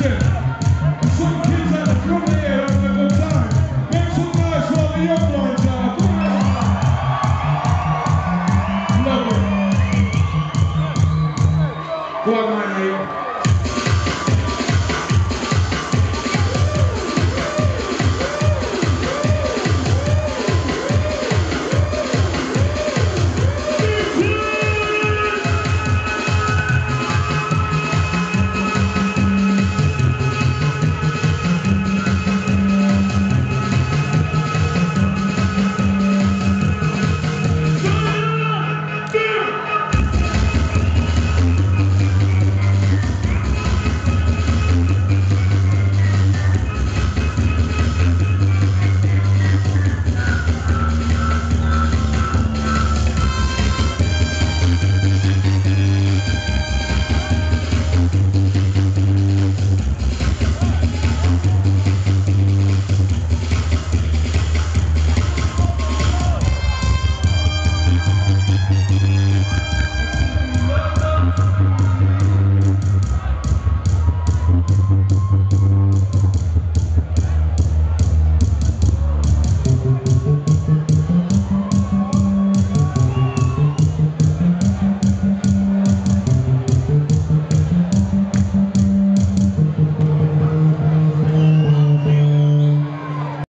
Yeah.